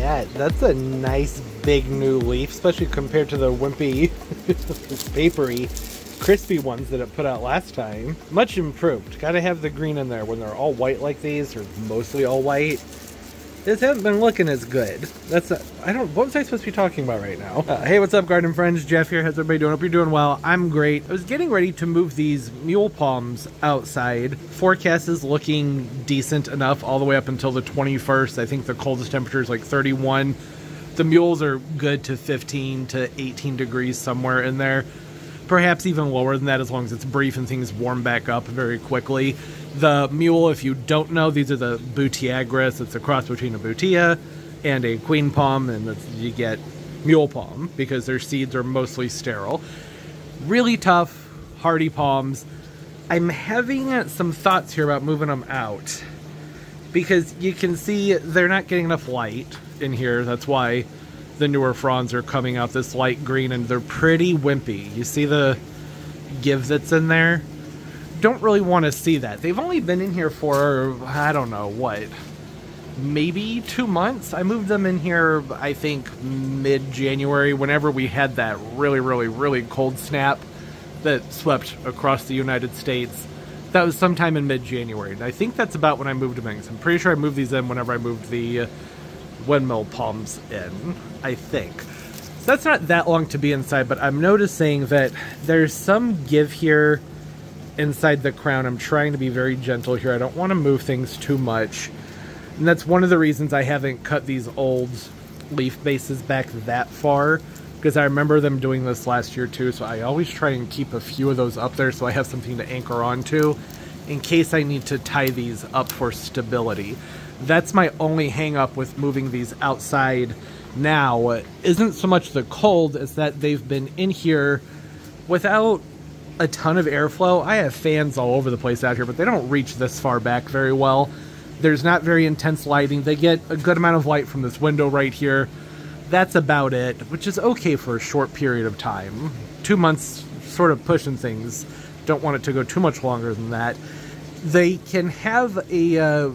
that. That's a nice big new leaf, especially compared to the wimpy, papery, crispy ones that it put out last time. Much improved. Gotta have the green in there when they're all white like these, or mostly all white. This hasn't been looking as good. That's a, I don't. What was I supposed to be talking about right now? Uh, hey, what's up, garden friends? Jeff here. How's everybody doing? Hope you're doing well. I'm great. I was getting ready to move these mule palms outside. Forecast is looking decent enough all the way up until the 21st. I think the coldest temperature is like 31. The mules are good to 15 to 18 degrees somewhere in there. Perhaps even lower than that as long as it's brief and things warm back up very quickly. The mule, if you don't know, these are the Butyagrus. It's a cross between a Butia and a queen palm, and you get mule palm because their seeds are mostly sterile. Really tough, hardy palms. I'm having uh, some thoughts here about moving them out because you can see they're not getting enough light in here. That's why the newer fronds are coming out this light green and they're pretty wimpy. You see the give that's in there? don't really want to see that. They've only been in here for, I don't know, what, maybe two months? I moved them in here, I think, mid-January, whenever we had that really, really, really cold snap that swept across the United States. That was sometime in mid-January. I think that's about when I moved them in. I'm pretty sure I moved these in whenever I moved the uh, windmill palms in, I think. So that's not that long to be inside, but I'm noticing that there's some give here inside the crown. I'm trying to be very gentle here. I don't want to move things too much. And that's one of the reasons I haven't cut these old leaf bases back that far because I remember them doing this last year too. So I always try and keep a few of those up there so I have something to anchor onto in case I need to tie these up for stability. That's my only hang up with moving these outside now isn't so much the cold as that they've been in here without a ton of airflow. I have fans all over the place out here, but they don't reach this far back very well. There's not very intense lighting. They get a good amount of light from this window right here. That's about it, which is okay for a short period of time. Two months sort of pushing things. Don't want it to go too much longer than that. They can have a uh,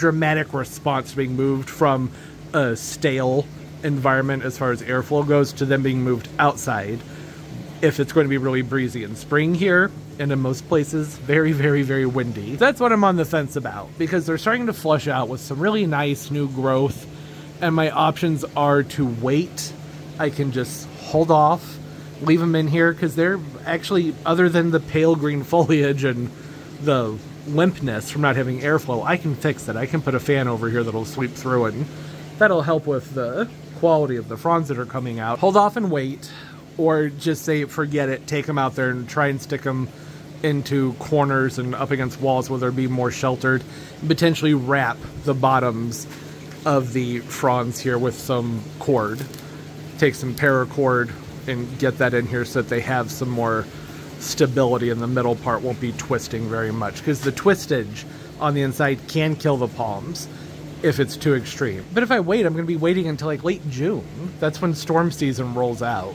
dramatic response being moved from a stale environment as far as airflow goes to them being moved outside. If it's going to be really breezy in spring here and in most places very very very windy. That's what i'm on the fence about because they're starting to flush out with some really nice new growth and my options are to wait. I can just hold off leave them in here because they're actually other than the pale green foliage and the limpness from not having airflow i can fix it i can put a fan over here that'll sweep through and that'll help with the quality of the fronds that are coming out hold off and wait or just say forget it, take them out there and try and stick them into corners and up against walls where they'll be more sheltered. Potentially wrap the bottoms of the fronds here with some cord. Take some paracord and get that in here so that they have some more stability in the middle part won't be twisting very much because the twistage on the inside can kill the palms if it's too extreme. But if I wait, I'm going to be waiting until like late June. That's when storm season rolls out.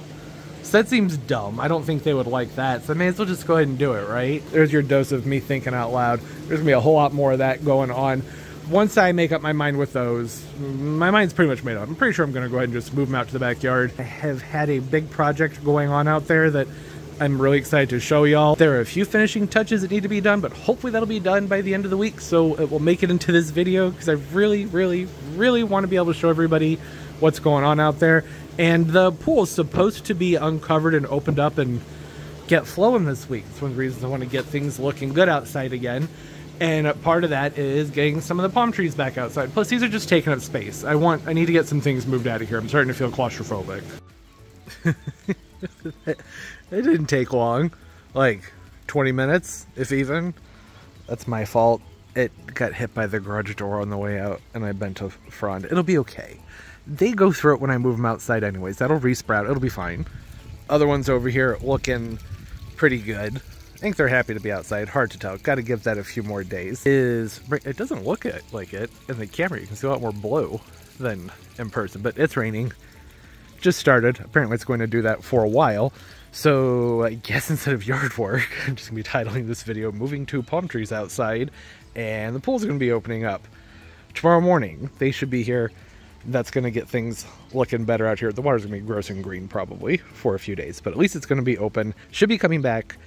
So that seems dumb. I don't think they would like that. So I may as well just go ahead and do it, right? There's your dose of me thinking out loud. There's gonna be a whole lot more of that going on. Once I make up my mind with those, my mind's pretty much made up. I'm pretty sure I'm gonna go ahead and just move them out to the backyard. I have had a big project going on out there that I'm really excited to show y'all. There are a few finishing touches that need to be done, but hopefully that'll be done by the end of the week, so it will make it into this video, because I really, really, really want to be able to show everybody what's going on out there. And the pool is supposed to be uncovered and opened up and get flowing this week. It's one of the reasons I want to get things looking good outside again. And part of that is getting some of the palm trees back outside. Plus, these are just taking up space. I want, I need to get some things moved out of here. I'm starting to feel claustrophobic. it didn't take long, like 20 minutes, if even. That's my fault. It got hit by the garage door on the way out, and I bent a frond. It'll be okay. They go through it when I move them outside anyways. That'll resprout. It'll be fine. Other ones over here looking pretty good. I think they're happy to be outside. Hard to tell. Got to give that a few more days. Is It doesn't look it like it in the camera. You can see a lot more blue than in person. But it's raining. Just started. Apparently it's going to do that for a while. So I guess instead of yard work, I'm just to be titling this video Moving Two Palm Trees Outside. And the pool's going to be opening up tomorrow morning. They should be here That's to get things looking better out here. The water's to be gross and green probably for a few days, but at least it's to be open. Should be coming back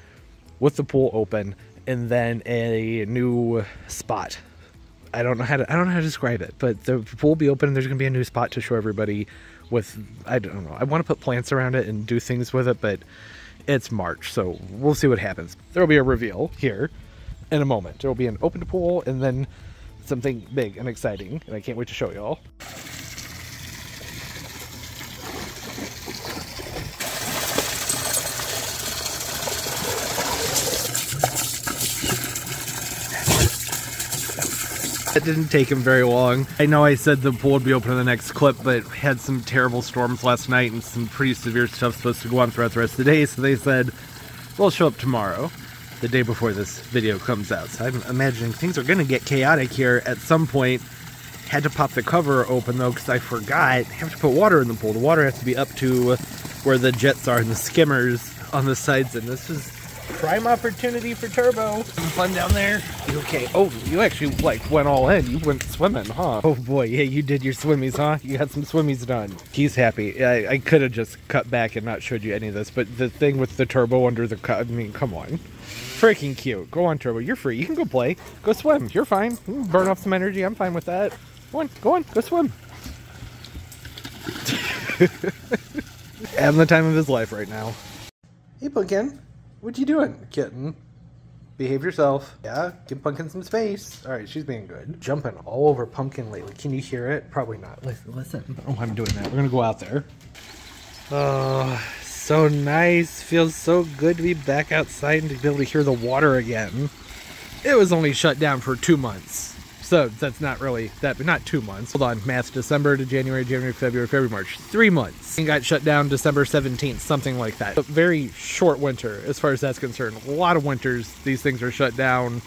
with the pool open and then a new spot. I don't know how to I don't know how to describe it, but the pool will be open and there's to be a new spot to show everybody with I don't know. I want to put plants around it and do things with it, but it's March, so we'll see what happens. There will be a reveal here in a moment. There will be an open pool and then something big and exciting, and I can't wait to show y'all. It didn't take him very long. I know I said the pool would be open in the next clip, but had some terrible storms last night and some pretty severe stuff supposed to go on throughout the rest of the day, so they said, we'll show up tomorrow, the day before this video comes out. So I'm imagining things are going to get chaotic here at some point. Had to pop the cover open though, because I forgot. I have to put water in the pool. The water has to be up to where the jets are and the skimmers on the sides, and this is prime opportunity for turbo. Fun down there. Okay. Oh, you actually like went all in. You went swimming, huh? Oh boy, yeah, you did your swimmies, huh? You had some swimmies done. He's happy. I, I could have just cut back and not showed you any of this, but the thing with the turbo under the cut, I mean, come on. Freaking cute. Go on, turbo. You're free. You can go play. Go swim. You're fine. burn off some energy. I'm fine with that. Go on. Go on. Go swim. Having the time of his life right now. Hey, Pumpkin. What you doing, kitten? Behave yourself. Yeah, give Pumpkin some space. All right, she's being good. Jumping all over Pumpkin lately. Can you hear it? Probably not. Listen, listen. Oh, I'm doing that. We're gonna go out there. Oh, so nice. Feels so good to be back outside and to be able to hear the water again. It was only shut down for two months. So that's not really that, but not two months. Hold on, math. December to January, January, February, February, March. Three months. And got shut down December 17th, something like that. A very short winter as far as that's concerned. A lot of winters, these things are shut down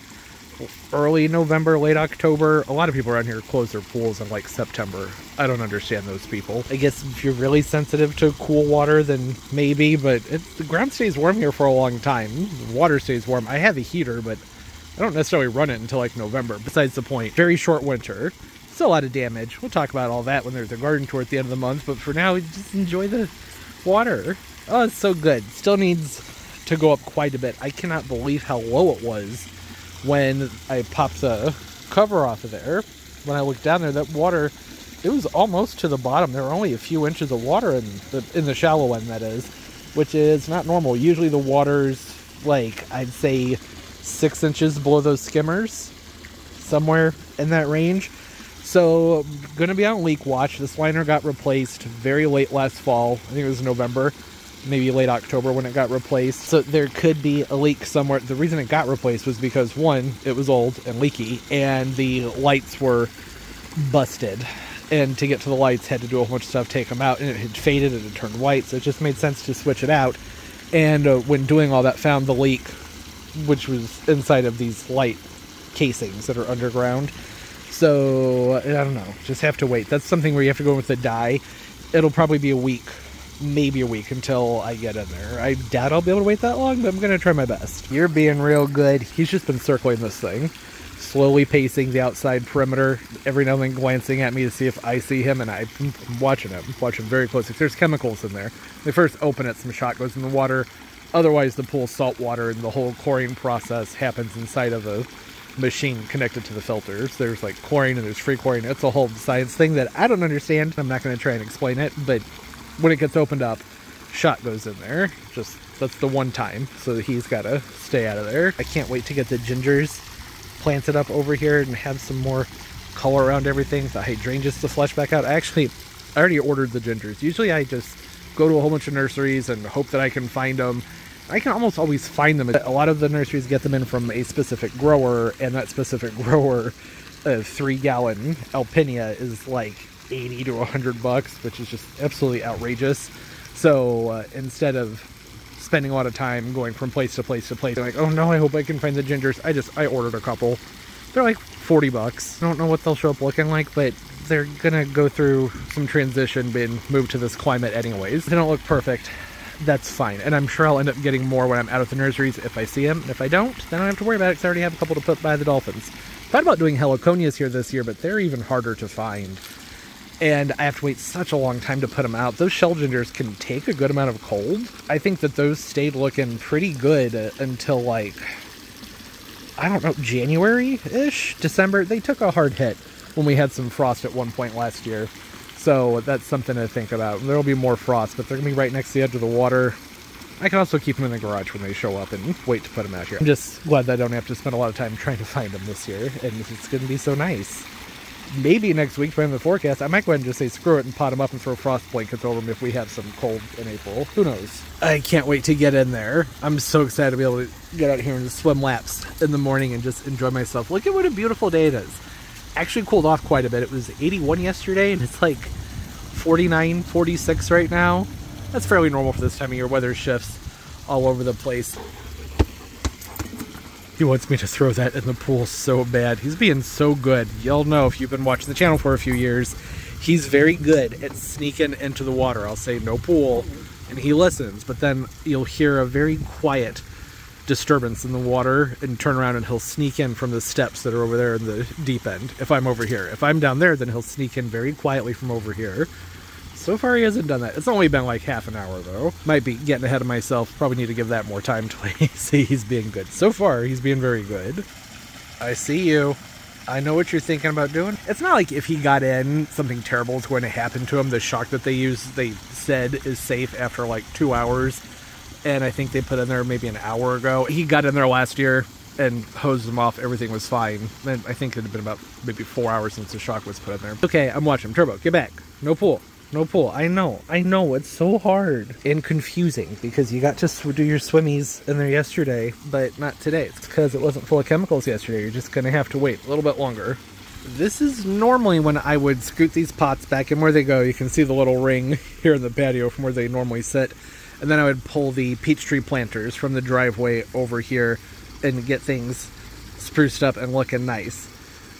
early November, late October. A lot of people around here close their pools in like September. I don't understand those people. I guess if you're really sensitive to cool water, then maybe, but the ground stays warm here for a long time. water stays warm. I have a heater, but I don't necessarily run it until like November. Besides the point, very short winter. Still a lot of damage. We'll talk about all that when there's a garden tour at the end of the month. But for now, just enjoy the water. Oh, it's so good. Still needs to go up quite a bit. I cannot believe how low it was when I popped the cover off of there. When I looked down there, that water, it was almost to the bottom. There were only a few inches of water in the in the shallow end, that is, which is not normal. Usually the water's like I'd say six inches below those skimmers, somewhere in that range. So, to be on leak watch. This liner got replaced very late last fall. I think it was November, maybe late October when it got replaced. So, there could be a leak somewhere. The reason it got replaced was because one, it was old and leaky, and the lights were busted. And to get to the lights, had to do a whole bunch of stuff, take them out, and it had faded and it turned white. So, it just made sense to switch it out. And uh, when doing all that, found the leak which was inside of these light casings that are underground. So I don't know. Just have to wait. That's something where you have to go in with the dye. It'll probably be a week, maybe a week until I get in there. I doubt I'll be able to wait that long, but I'm gonna try my best. You're being real good. He's just been circling this thing, slowly pacing the outside perimeter. Every now and then glancing at me to see if I see him, and I'm watching him, watching very closely. There's chemicals in there. They first open it, some shot goes in the water Otherwise, the pool's salt water and the whole chlorine process happens inside of a machine connected to the filters. There's like chlorine and there's free chlorine. It's a whole science thing that I don't understand. I'm not going to try and explain it, but when it gets opened up, shot goes in there. Just that's the one time, so he's got to stay out of there. I can't wait to get the gingers planted up over here and have some more color around everything. The hydrangeas to flush back out. I actually, I already ordered the gingers. Usually I just go to a whole bunch of nurseries and hope that I can find them I can almost always find them. A lot of the nurseries get them in from a specific grower, and that specific grower, a three gallon Alpinia, is like 80 to 100 bucks, which is just absolutely outrageous. So uh, instead of spending a lot of time going from place to place to place, like, oh no, I hope I can find the gingers. I just I ordered a couple. They're like 40 bucks. I don't know what they'll show up looking like, but they're gonna go through some transition, being moved to this climate anyways. They don't look perfect that's fine. And I'm sure I'll end up getting more when I'm out of the nurseries if I see them. And if I don't, then I don't have to worry about it because I already have a couple to put by the dolphins. Thought about doing heliconias here this year, but they're even harder to find. and I have to wait such a long time to put them out. Those shell gingers can take a good amount of cold. I think that those stayed looking pretty good uh, until like I don't know January ish, December. They took a hard hit when we had some frost at one point last year. So that's something to think about. There will be more frost, but they're to be right next to the edge of the water. I can also keep them in the garage when they show up and wait to put them out here. I'm just glad that I don't have to spend a lot of time trying to find them this year, and it's going to be so nice. Maybe next week, depending on the forecast, I might go ahead and just say screw it and pot them up and throw frost blankets over them if we have some cold in April. Who knows? I can't wait to get in there. I'm so excited to be able to get out here and swim laps in the morning and just enjoy myself. Look at what a beautiful day it is. Actually cooled off quite a bit. It was 81 yesterday, and it's like 49, 46 right now. That's fairly normal for this time of year. Weather shifts all over the place. He wants me to throw that in the pool so bad. He's being so good. Y'all know if you've been watching the channel for a few years, he's very good at sneaking into the water. I'll say no pool, and he listens, but then you'll hear a very quiet disturbance in the water and turn around and he'll sneak in from the steps that are over there in the deep end if I'm over here. If I'm down there, then he'll sneak in very quietly from over here. So far, he hasn't done that. It's only been like half an hour, though. Might be getting ahead of myself. Probably need to give that more time I see he's being good. So far, he's being very good. I see you. I know what you're thinking about doing. It's not like if he got in, something terrible is going to happen to him. The shock that they use, they said, is safe after like two hours. And I think they put in there maybe an hour ago. He got in there last year and hosed them off. Everything was fine. And I think it had been about maybe four hours since the shock was put in there. Okay, I'm watching. Turbo, get back. No pool. No pool. I know. I know. It's so hard and confusing because you got to do your swimmies in there yesterday, but not today. It's because it wasn't full of chemicals yesterday. You're just going to have to wait a little bit longer. This is normally when I would scoot these pots back in where they go. You can see the little ring here in the patio from where they normally sit. And then I would pull the peach tree planters from the driveway over here and get things spruced up and looking nice.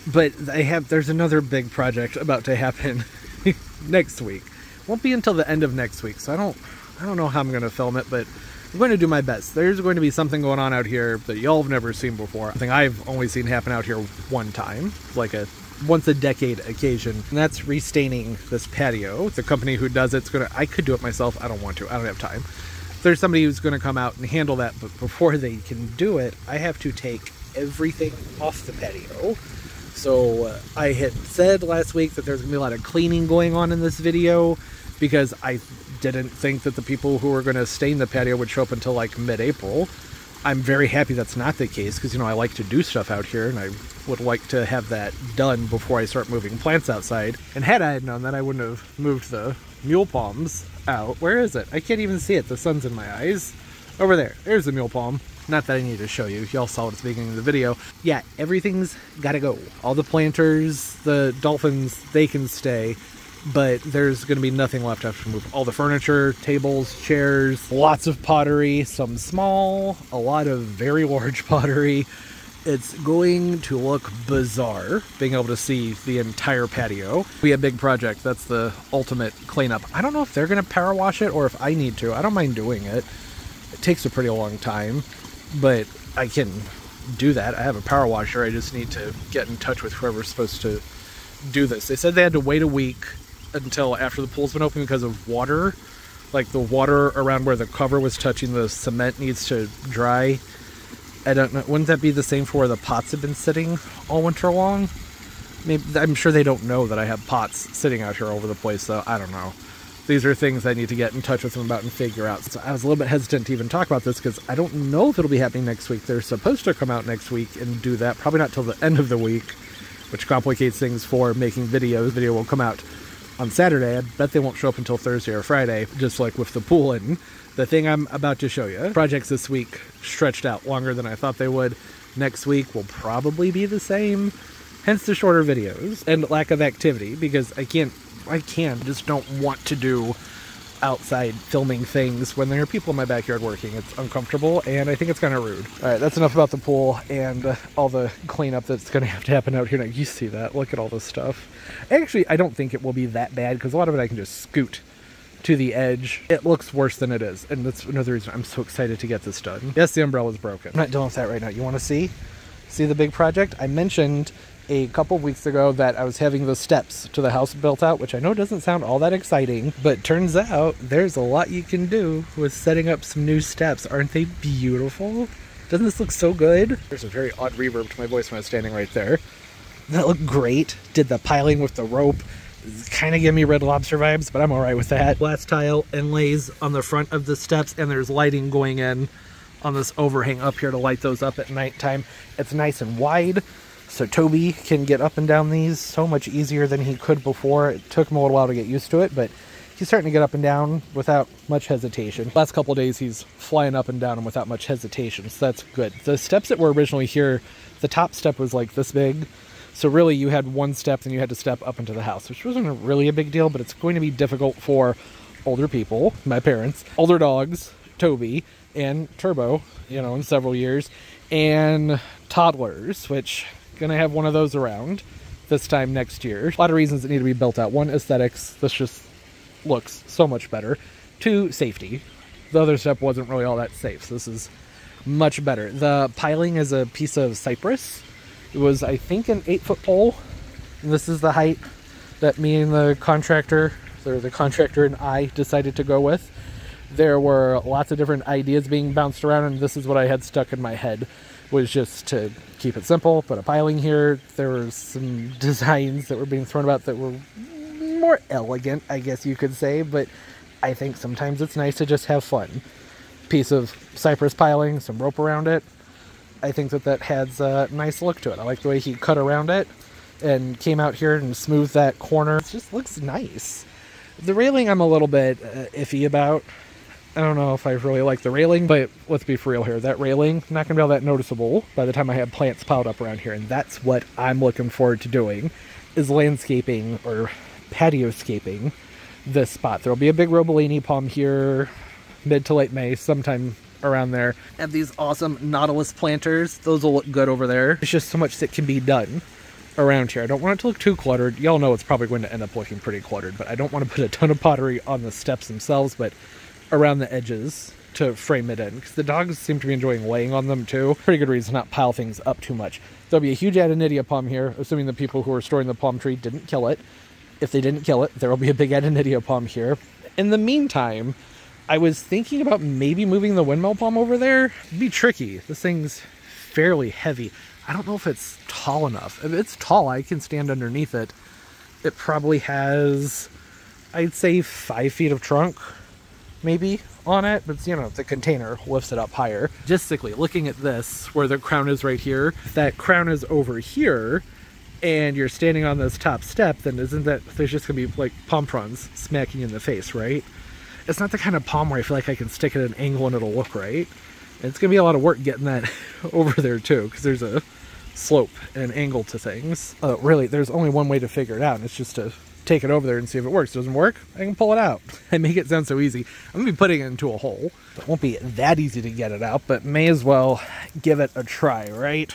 But I have there's another big project about to happen next week. Won't be until the end of next week, so I don't I don't know how I'm going to film it, but I'm going to do my best. There's going to be something going on out here that y'all have never seen before. Something I've only seen happen out here one time, like a once a decade occasion, and that's restaining this patio. The company who does it's gonna. I could do it myself. I don't want to. I don't have time. There's somebody who's to come out and handle that, but before they can do it, I have to take everything off the patio so uh, I had said last week that there's to be a lot of cleaning going on in this video because I didn't think that the people who were to stain the patio would show up until like mid-April. I'm very happy that's not the case because, you know, I like to do stuff out here and I would like to have that done before I start moving plants outside. And had I had known that, I wouldn't have moved the mule palms out. Where is it? I can't even see it. The sun's in my eyes. Over there. There's the mule palm. Not that I need to show you. Y'all saw it at the beginning of the video. Yeah, everything's got to go. All the planters, the dolphins, they can stay. But there's going to be nothing left after we move. All the furniture, tables, chairs, lots of pottery, some small, a lot of very large pottery. It's going to look bizarre being able to see the entire patio. We a big project. That's the ultimate cleanup. I don't know if they're going to power wash it or if I need to. I don't mind doing it. It takes a pretty long time but I can do that. I have a power washer. I just need to get in touch with whoever's supposed to do this. They said they had to wait a week until after the pool's been open because of water. Like the water around where the cover was touching the cement needs to dry. I don't know. Wouldn't that be the same for where the pots have been sitting all winter long? Maybe I'm sure they don't know that I have pots sitting out here over the place, so I don't know these are things I need to get in touch with them about and figure out. So I was a little bit hesitant to even talk about this because I don't know if it'll be happening next week. They're supposed to come out next week and do that, probably not till the end of the week, which complicates things for making videos. Video will come out on Saturday. I bet they won't show up until Thursday or Friday, just like with the pool and the thing I'm about to show you. Projects this week stretched out longer than I thought they would. Next week will probably be the same, hence the shorter videos and lack of activity because I can't I can, just don't want to do outside filming things when there are people in my backyard working. It's uncomfortable and I think it's kind of rude. All right, that's enough about the pool and uh, all the cleanup that's going to have to happen out here. Now, you see that. Look at all this stuff. Actually, I don't think it will be that bad because a lot of it I can just scoot to the edge. It looks worse than it is. And that's another reason I'm so excited to get this done. Yes, the umbrella is broken. I'm not dealing with that right now. You want to see? See the big project? I mentioned a couple weeks ago that I was having the steps to the house built out, which I know doesn't sound all that exciting, but turns out there's a lot you can do with setting up some new steps. Aren't they beautiful? Doesn't this look so good? There's a very odd reverb to my voice when I was standing right there. That looked great. Did the piling with the rope. Kind of give me Red Lobster vibes, but I'm alright with that. Glass tile inlays on the front of the steps, and there's lighting going in on this overhang up here to light those up at nighttime. It's nice and wide, so Toby can get up and down these so much easier than he could before. It took him a little while to get used to it, but he's starting to get up and down without much hesitation. Last couple days he's flying up and down them without much hesitation, so that's good. The steps that were originally here, the top step was like this big, so really you had one step and you had to step up into the house, which wasn't really a big deal, but it's going to be difficult for older people, my parents, older dogs, Toby, and Turbo, you know, in several years, and toddlers, which gonna have one of those around this time next year. A lot of reasons that need to be built out. One, aesthetics. This just looks so much better. Two, safety. The other step wasn't really all that safe. So this is much better. The piling is a piece of cypress. It was, I think, an eight foot pole. And this is the height that me and the contractor, or the contractor and I decided to go with there were lots of different ideas being bounced around and this is what I had stuck in my head was just to keep it simple, put a piling here. There were some designs that were being thrown about that were more elegant, I guess you could say, but I think sometimes it's nice to just have fun. Piece of cypress piling, some rope around it. I think that that has a nice look to it. I like the way he cut around it and came out here and smoothed that corner. It just looks nice. The railing I'm a little bit uh, iffy about. I don't know if I really like the railing, but let's be for real here. That railing, not going to be all that noticeable by the time I have plants piled up around here. And that's what I'm looking forward to doing, is landscaping or patio scaping this spot. There'll be a big Roebelenii palm here mid to late May, sometime around there. Have these awesome Nautilus planters. Those will look good over there. There's just so much that can be done around here. I don't want it to look too cluttered. Y'all know it's probably going to end up looking pretty cluttered, but I don't want to put a ton of pottery on the steps themselves, but around the edges to frame it in because the dogs seem to be enjoying laying on them too. Pretty good reason to not pile things up too much. There'll be a huge Adonidia palm here, assuming the people who are storing the palm tree didn't kill it. If they didn't kill it, there will be a big Adonidia palm here. In the meantime, I was thinking about maybe moving the windmill palm over there. It'd be tricky. This thing's fairly heavy. I don't know if it's tall enough. If it's tall, I can stand underneath it. It probably has, I'd say, five feet of trunk maybe on it, but you know, the container lifts it up higher. Logistically, looking at this, where the crown is right here, that crown is over here, and you're standing on this top step, then isn't that, there's just gonna be like palm fronds smacking in the face, right? It's not the kind of palm where I feel like I can stick it at an angle and it'll look right. It's gonna be a lot of work getting that over there too, because there's a slope and angle to things. Uh, really, there's only one way to figure it out, and it's just to take it over there and see if it works. Doesn't work, I can pull it out. I make it sound so easy. I'm gonna be putting it into a hole. It won't be that easy to get it out, but may as well give it a try, right?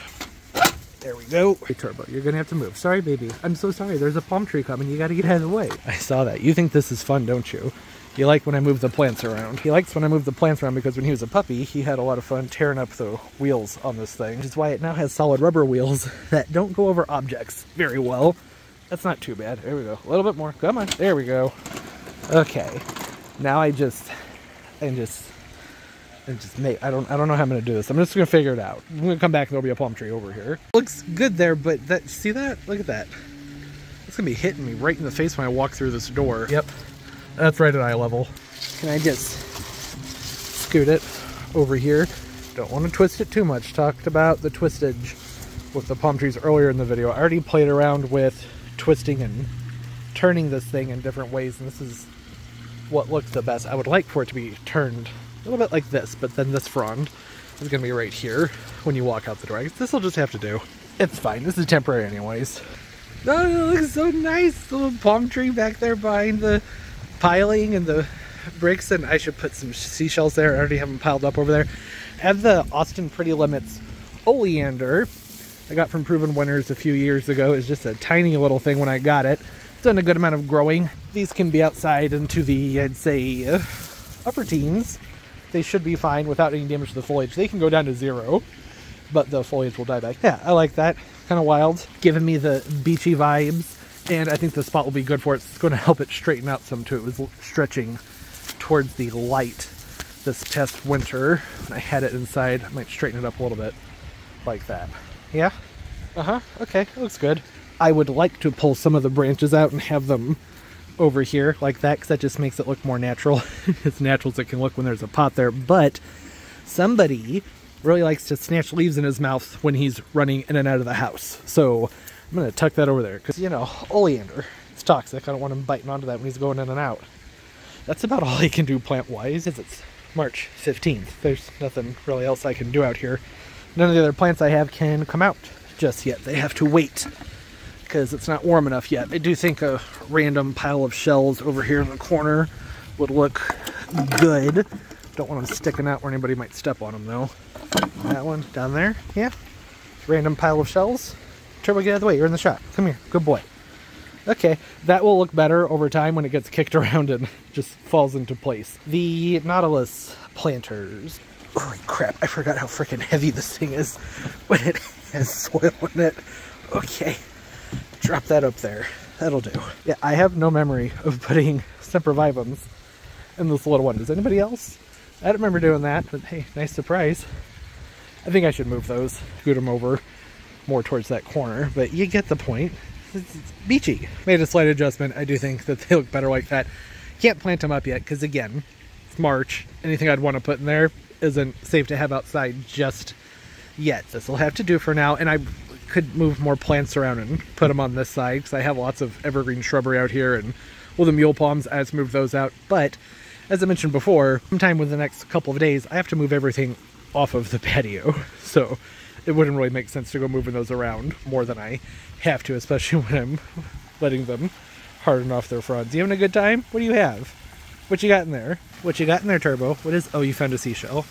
There we go. Hey, Turbo, you're gonna have to move. Sorry, baby. I'm so sorry. There's a palm tree coming. You gotta get out of the way. I saw that. You think this is fun, don't you? You like when I move the plants around. He likes when I move the plants around because when he was a puppy, he had a lot of fun tearing up the wheels on this thing, which is why it now has solid rubber wheels that don't go over objects very well. That's not too bad. There we go. A little bit more. Come on. There we go. Okay. Now I just, and just, and just make, I don't, I don't know how I'm going to do this. I'm just going to figure it out. I'm going to come back and there'll be a palm tree over here. Looks good there, but that, see that? Look at that. It's going to be hitting me right in the face when I walk through this door. Yep. That's right at eye level. Can I just scoot it over here? Don't want to twist it too much. Talked about the twistage with the palm trees earlier in the video. I already played around with twisting and turning this thing in different ways and this is what looks the best. I would like for it to be turned a little bit like this, but then this frond is going to be right here when you walk out the door. This will just have to do. It's fine. This is temporary anyways. Oh, it looks so nice. The little palm tree back there behind the piling and the bricks. And I should put some seashells there. I already have them piled up over there. Have the Austin Pretty Limits oleander I got from Proven Winners a few years ago. It's just a tiny little thing when I got it. It's done a good amount of growing. These can be outside into the, I'd say, uh, upper teens. They should be fine without any damage to the foliage. They can go down to zero, but the foliage will die back. Yeah, I like that. kind of wild, giving me the beachy vibes. And I think the spot will be good for it. It's going to help it straighten out some too. It was stretching towards the light this past winter I had it inside. I might straighten it up a little bit like that. Yeah? Uh-huh. Okay, looks good. I would like to pull some of the branches out and have them over here like that because that just makes it look more natural. as natural as it can look when there's a pot there. But somebody really likes to snatch leaves in his mouth when he's running in and out of the house. So I'm going to tuck that over there because, you know, oleander, it's toxic. I don't want him biting onto that when he's going in and out. That's about all he can do plant-wise. It's March 15th. There's nothing really else I can do out here. None of the other plants I have can come out just yet. They have to wait because it's not warm enough yet. I do think a random pile of shells over here in the corner would look good. Don't want them sticking out where anybody might step on them though. That one down there, yeah. Random pile of shells. Turbo, get out of the way, you're in the shot. Come here, good boy. Okay, that will look better over time when it gets kicked around and just falls into place. The Nautilus planters. Holy crap, I forgot how freaking heavy this thing is when it has soil in it. Okay, drop that up there. That'll do. Yeah, I have no memory of putting sempervivums in this little one. Does anybody else? I don't remember doing that, but hey, nice surprise. I think I should move those, scoot them over more towards that corner, but you get the point. It's, it's beachy. Made a slight adjustment. I do think that they look better like that. Can't plant them up yet, because again, it's March. Anything I'd want to put in there isn't safe to have outside just yet. This will have to do for now, and I could move more plants around and put them on this side because I have lots of evergreen shrubbery out here and well the mule palms as move those out but as I mentioned before sometime within the next couple of days I have to move everything off of the patio so it wouldn't really make sense to go moving those around more than I have to especially when I'm letting them harden off their fronds. You having a good time? What do you have? What you got in there? What you got in there, Turbo? What is... Oh, you found a seashell.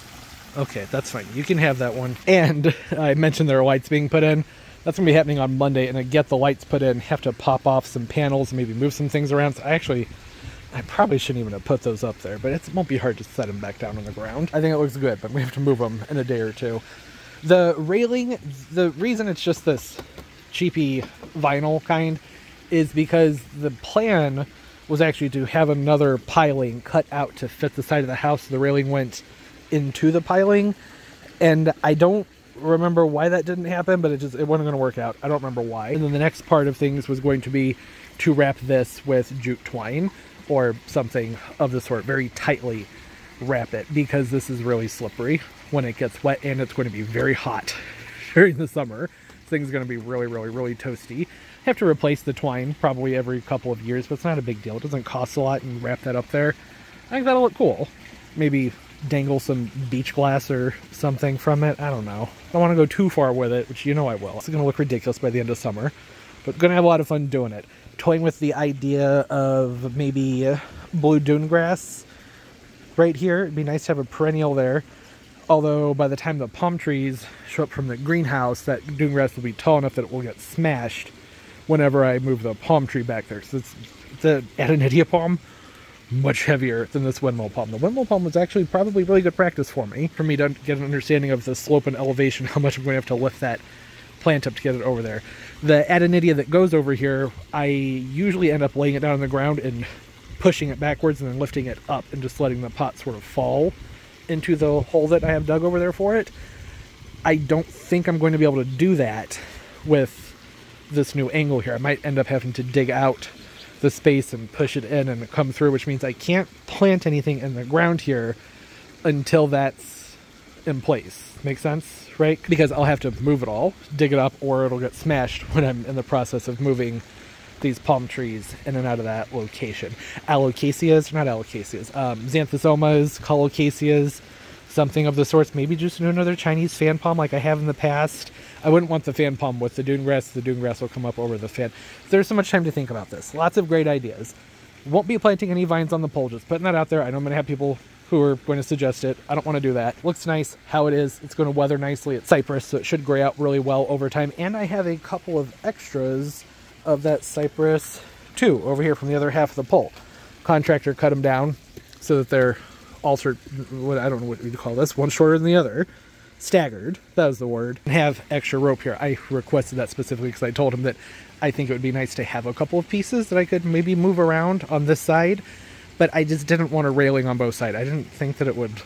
Okay, that's fine. You can have that one. And I mentioned there are lights being put in. That's going to be happening on Monday, and to get the lights put in, have to pop off some panels, maybe move some things around. So I actually, I probably shouldn't even have put those up there, but it won't be hard to set them back down on the ground. I think it looks good, but we have to move them in a day or two. The railing, the reason it's just this cheapy vinyl kind is because the plan was actually to have another piling cut out to fit the side of the house. The railing went into the piling, and I don't remember why that didn't happen, but it just it wasn't going to work out. I don't remember why. And then the next part of things was going to be to wrap this with jute twine or something of the sort, very tightly wrap it because this is really slippery when it gets wet and it's going to be very hot during the summer. This thing's going to be really, really, really toasty. Have to replace the twine probably every couple of years, but it's not a big deal. It doesn't cost a lot and wrap that up there. I think that'll look cool. Maybe dangle some beach glass or something from it. I don't know. I don't want to go too far with it, which you know I will. It's going to look ridiculous by the end of summer, but going to have a lot of fun doing it. Toying with the idea of maybe uh, blue dune grass right here. It'd be nice to have a perennial there. Although by the time the palm trees show up from the greenhouse, that dune grass will be tall enough that it will get smashed whenever I move the palm tree back there. So it's, an Adonidia palm much heavier than this windmill palm. The windmill palm was actually probably really good practice for me, for me to get an understanding of the slope and elevation, how much I'm going to have to lift that plant up to get it over there. The Adonidia that goes over here, I usually end up laying it down on the ground and pushing it backwards and then lifting it up and just letting the pot sort of fall into the hole that I have dug over there for it. I don't think I'm going to be able to do that with this new angle here. I might end up having to dig out the space and push it in and come through, which means I can't plant anything in the ground here until that's in place. Make sense, right? Because I'll have to move it all, dig it up, or it'll get smashed when I'm in the process of moving these palm trees in and out of that location. Alocasias, not alocasias, um, xanthosomas, colocasias, something of the sorts. Maybe just another Chinese fan palm like I have in the past. I wouldn't want the fan palm with the dune grass. The dune grass will come up over the fan. There's so much time to think about this. Lots of great ideas. Won't be planting any vines on the pole, just putting that out there. I know I'm going to have people who are going to suggest it. I don't want to do that. Looks nice how it is. It's going to weather nicely. It's cypress, so it should gray out really well over time. And I have a couple of extras of that cypress too over here from the other half of the pole. Contractor cut them down so that they're altered, what I don't know what you'd call this, one shorter than the other. Staggered. That was the word. And have extra rope here. I requested that specifically because I told him that I think it would be nice to have a couple of pieces that I could maybe move around on this side, but I just didn't want a railing on both sides. I didn't think that it would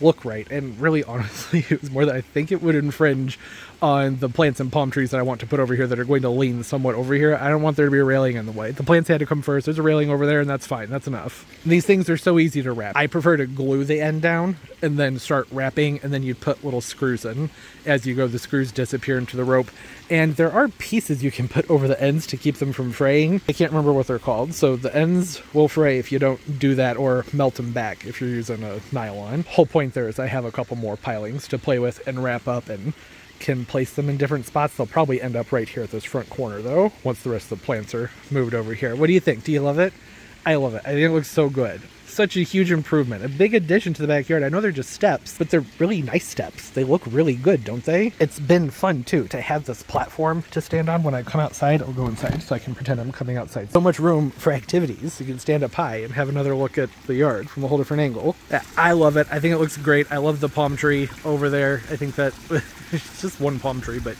look right. And really, honestly, it was more that I think it would infringe on the plants and palm trees that I want to put over here that are going to lean somewhat over here. I don't want there to be a railing in the way. The plants had to come first. There's a railing over there, and that's fine. That's enough. These things are so easy to wrap. I prefer to glue the end down and then start wrapping, and then you put little screws in. As you go, the screws disappear into the rope. And there are pieces you can put over the ends to keep them from fraying. I can't remember what they're called. So the ends will fray if you don't do that or melt them back if you're using a nylon. Whole point there is I have a couple more pilings to play with and wrap up and can place them in different spots. They'll probably end up right here at this front corner though, once the rest of the plants are moved over here. What do you think? Do you love it? I love it. I think it looks so good such a huge improvement. A big addition to the backyard. I know they're just steps, but they're really nice steps. They look really good, don't they? It's been fun too to have this platform to stand on when I come outside. I'll go inside so I can pretend I'm coming outside. So much room for activities. You can stand up high and have another look at the yard from a whole different angle. I love it. I think it looks great. I love the palm tree over there. I think that it's just one palm tree, but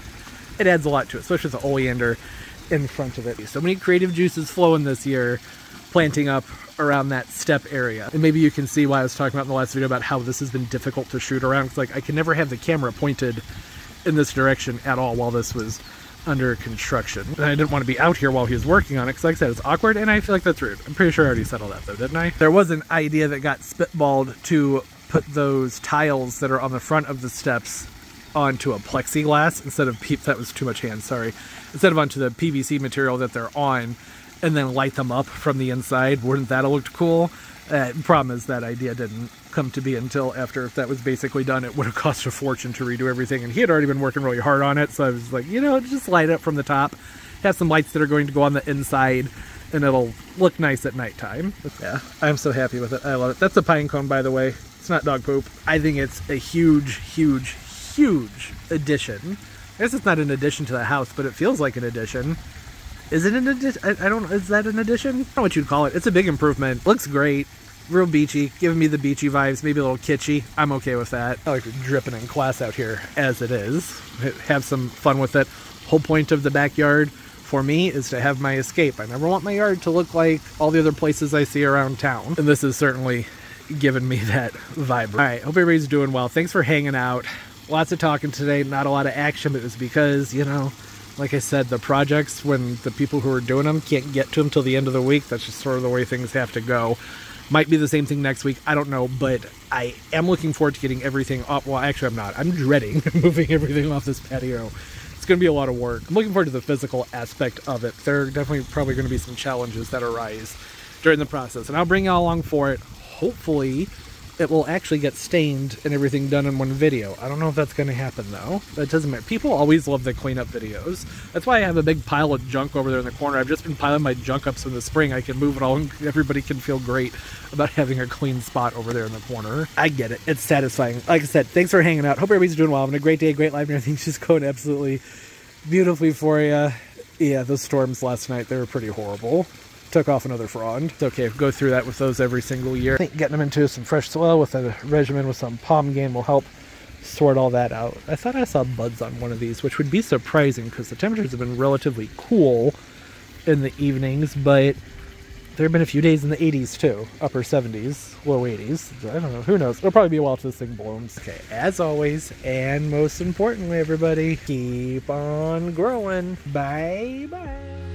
it adds a lot to it, especially the oleander in front of it. So many creative juices flowing this year planting up around that step area. And maybe you can see why I was talking about in the last video about how this has been difficult to shoot around. It's like I can never have the camera pointed in this direction at all while this was under construction. And I didn't want to be out here while he was working on it because like I said, it's awkward and I feel like that's rude. I'm pretty sure I already settled that though, didn't I? There was an idea that got spitballed to put those tiles that are on the front of the steps onto a plexiglass instead of, that was too much hand, sorry, instead of onto the PVC material that they're on and then light them up from the inside. Wouldn't that have looked cool? Uh, problem is that idea didn't come to be until after if that was basically done. It would have cost a fortune to redo everything, and he had already been working really hard on it. So I was like, you know, just light it up from the top. Have some lights that are going to go on the inside, and it'll look nice at nighttime. Yeah, I'm so happy with it. I love it. That's a pine cone, by the way. It's not dog poop. I think it's a huge, huge, huge addition. I guess it's not an addition to the house, but it feels like an addition. Is it an addition? I, don't. Is that an addition? I don't know what you'd call it. It's a big improvement. Looks great. Real beachy, giving me the beachy vibes, maybe a little kitschy. I'm okay with that. I like dripping in class out here as it is. Have some fun with it. Whole point of the backyard for me is to have my escape. I never want my yard to look like all the other places I see around town. And this is certainly giving me that vibe. All right, hope everybody's doing well. Thanks for hanging out. Lots of talking today, not a lot of action, but it was because, you know, like I said, the projects, when the people who are doing them can't get to them till the end of the week, that's just sort of the way things have to go. Might be the same thing next week. I don't know, but I am looking forward to getting everything up. Well, actually, I'm not. I'm dreading moving everything off this patio. It's going to be a lot of work. I'm looking forward to the physical aspect of it. There are definitely probably going to be some challenges that arise during the process, and I'll bring y'all along for it. Hopefully, it will actually get stained and everything done in one video. I don't know if that's going to happen though. That doesn't matter. People always love the cleanup videos. That's why I have a big pile of junk over there in the corner. I've just been piling my junk up so in the spring I can move it all and everybody can feel great about having a clean spot over there in the corner. I get it. It's satisfying. Like I said, thanks for hanging out. Hope everybody's doing well. Having a great day, great life, and everything's just going absolutely beautifully for you. Yeah, those storms last night, they were pretty horrible took off another frond. It's okay, go through that with those every single year. I think getting them into some fresh soil with a regimen with some Palm Gain will help sort all that out. I thought I saw buds on one of these, which would be surprising because the temperatures have been relatively cool in the evenings, but there have been a few days in the 80s too, upper 70s, low 80s. I don't know, who knows? It'll probably be a while till this thing blooms. Okay, as always, and most importantly, everybody, keep on growing. Bye bye.